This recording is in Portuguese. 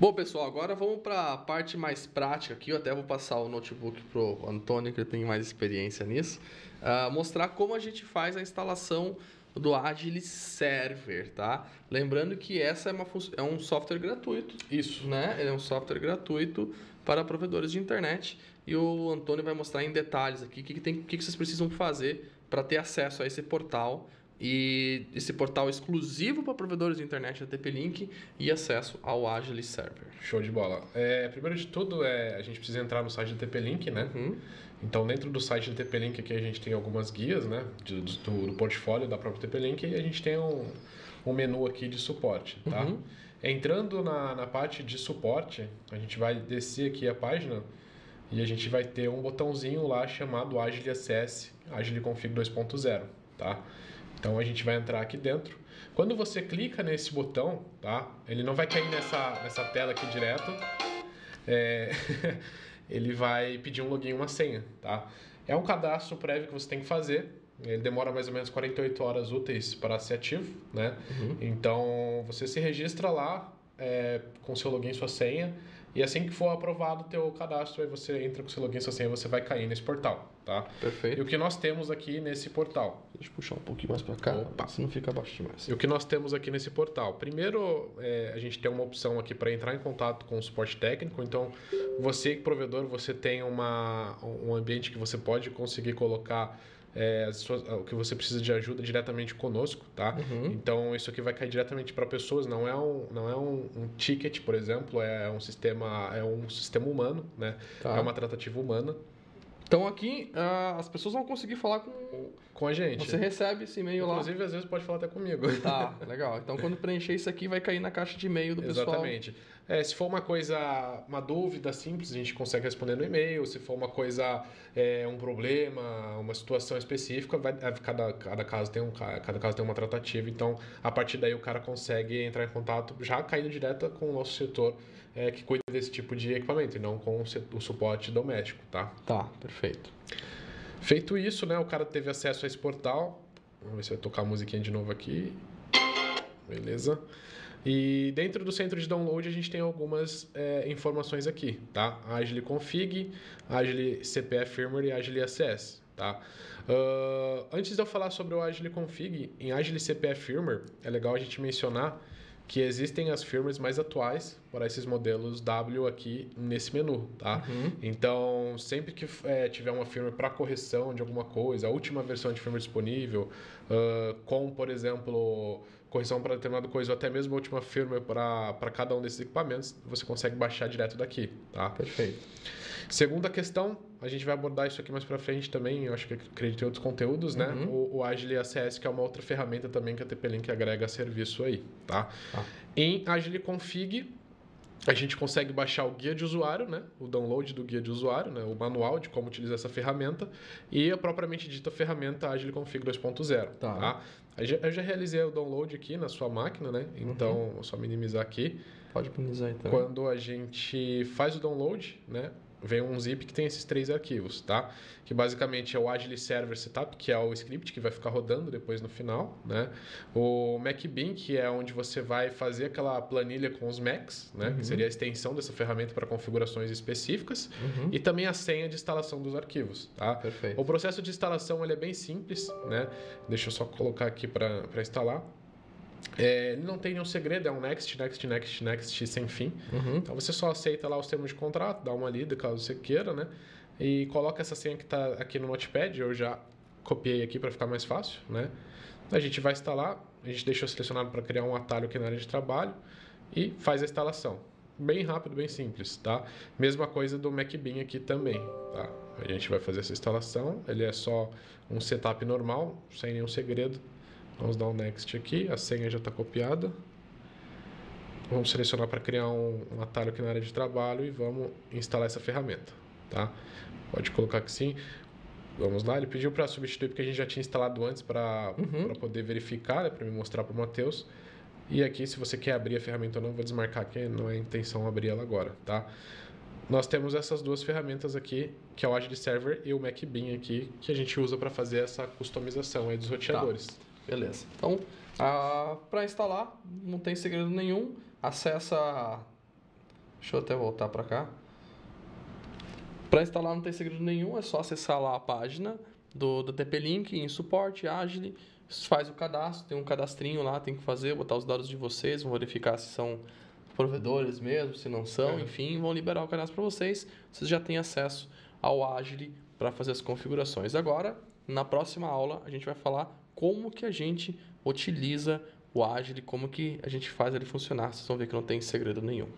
Bom, pessoal, agora vamos para a parte mais prática aqui. Eu até vou passar o notebook pro Antônio, que tem mais experiência nisso. Uh, mostrar como a gente faz a instalação do Agile Server, tá? Lembrando que essa é, uma, é um software gratuito. Isso. Né? Ele é um software gratuito para provedores de internet. E o Antônio vai mostrar em detalhes aqui o que, que, tem, que, que vocês precisam fazer para ter acesso a esse portal e esse portal exclusivo para provedores de internet da TP-Link e acesso ao Agile Server. Show de bola. É, primeiro de tudo, é, a gente precisa entrar no site da TP-Link, né? Uhum. Então, dentro do site da TP-Link aqui a gente tem algumas guias, né? Do, do, do portfólio da própria TP-Link e a gente tem um, um menu aqui de suporte, tá? Uhum. Entrando na, na parte de suporte, a gente vai descer aqui a página e a gente vai ter um botãozinho lá chamado Agile Access, Agile Config 2.0, tá? Então a gente vai entrar aqui dentro. Quando você clica nesse botão, tá? Ele não vai cair nessa, nessa tela aqui direto. É... ele vai pedir um login e uma senha, tá? É um cadastro prévio que você tem que fazer. Ele demora mais ou menos 48 horas úteis para ser ativo, né? Uhum. Então você se registra lá é, com seu login e sua senha. E assim que for aprovado o teu cadastro, aí você entra com seu login e sua senha, você vai cair nesse portal, tá? Perfeito. E o que nós temos aqui nesse portal? Deixa eu puxar um pouquinho mais para cá, Opa. se não fica abaixo demais. E o que nós temos aqui nesse portal? Primeiro, é, a gente tem uma opção aqui para entrar em contato com o suporte técnico. Então, você, provedor, você tem uma, um ambiente que você pode conseguir colocar é, suas, o que você precisa de ajuda diretamente conosco, tá? Uhum. Então isso aqui vai cair diretamente para pessoas, não é um, não é um, um, ticket, por exemplo, é um sistema, é um sistema humano, né? Tá. É uma tratativa humana. Então aqui uh, as pessoas vão conseguir falar com, com a gente. Você recebe esse e-mail lá. Inclusive, às vezes pode falar até comigo. Tá, legal. Então quando preencher isso aqui, vai cair na caixa de e-mail do pessoal. Exatamente. É, se for uma coisa, uma dúvida simples, a gente consegue responder no e-mail. Se for uma coisa, é, um problema, uma situação específica, vai, é, cada, cada, caso tem um, cada caso tem uma tratativa. Então, a partir daí o cara consegue entrar em contato já caindo direto com o nosso setor é, que cuida desse tipo de equipamento e não com o suporte doméstico, tá? Tá, perfeito. Feito isso, né, o cara teve acesso a esse portal. Vamos ver se vai tocar a musiquinha de novo aqui. Beleza. E dentro do centro de download a gente tem algumas é, informações aqui, tá? Agile Config, Agile CPF Firmware e Agile ACS, tá? Uh, antes de eu falar sobre o Agile Config, em Agile CPF Firmware, é legal a gente mencionar que existem as firmas mais atuais para esses modelos W aqui nesse menu, tá? Uhum. Então, sempre que é, tiver uma firma para correção de alguma coisa, a última versão de firma disponível, uh, com, por exemplo, correção para determinada coisa, ou até mesmo a última firma para cada um desses equipamentos, você consegue baixar direto daqui, tá? Perfeito. Segunda questão, a gente vai abordar isso aqui mais para frente também, eu acho que acredito em outros conteúdos, né? uhum. O, o Agile ACS, que é uma outra ferramenta também que a TP-Link agrega serviço aí, tá? Ah. Em Agile Config, a gente consegue baixar o guia de usuário, né? O download do guia de usuário, né? O manual de como utilizar essa ferramenta e a propriamente dita ferramenta Agile Config 2.0, tá? tá? Eu já realizei o download aqui na sua máquina, né? Então, uhum. só minimizar aqui. Pode minimizar então. Quando a gente faz o download, né? Vem um zip que tem esses três arquivos, tá? Que basicamente é o Agile Server Setup, que é o script que vai ficar rodando depois no final, né? O MacBean, que é onde você vai fazer aquela planilha com os Macs, né? Uhum. Que seria a extensão dessa ferramenta para configurações específicas. Uhum. E também a senha de instalação dos arquivos, tá? Perfeito. O processo de instalação ele é bem simples, né? Deixa eu só colocar aqui para instalar. É, não tem nenhum segredo, é um next, next, next, next sem fim. Uhum. Então você só aceita lá os termos de contrato, dá uma lida caso você queira, né? E coloca essa senha que está aqui no Notepad, eu já copiei aqui para ficar mais fácil, né? A gente vai instalar, a gente deixou selecionado para criar um atalho aqui na área de trabalho e faz a instalação. Bem rápido, bem simples, tá? Mesma coisa do MacBean aqui também, tá? A gente vai fazer essa instalação, ele é só um setup normal, sem nenhum segredo. Vamos dar um next aqui, a senha já está copiada. Vamos selecionar para criar um, um, atalho aqui na área de trabalho e vamos instalar essa ferramenta, tá? Pode colocar que sim. Vamos lá, ele pediu para substituir porque a gente já tinha instalado antes para uhum. poder verificar, né, para me mostrar para o Matheus. E aqui, se você quer abrir a ferramenta ou não, vou desmarcar que não é intenção abrir ela agora, tá? Nós temos essas duas ferramentas aqui, que é o Agile Server e o MacBean aqui, que a gente usa para fazer essa customização aí dos roteadores. Tá. Beleza. Então, ah, para instalar, não tem segredo nenhum. Acessa Deixa eu até voltar para cá. Para instalar não tem segredo nenhum, é só acessar lá a página do, do TP-Link em suporte, Agile, faz o cadastro, tem um cadastrinho lá, tem que fazer, botar os dados de vocês, vão verificar se são provedores mesmo, se não são, é. enfim, vão liberar o cadastro para vocês. Vocês já têm acesso ao Agile para fazer as configurações. Agora, na próxima aula, a gente vai falar como que a gente utiliza o Agile, como que a gente faz ele funcionar. Vocês vão ver que não tem segredo nenhum.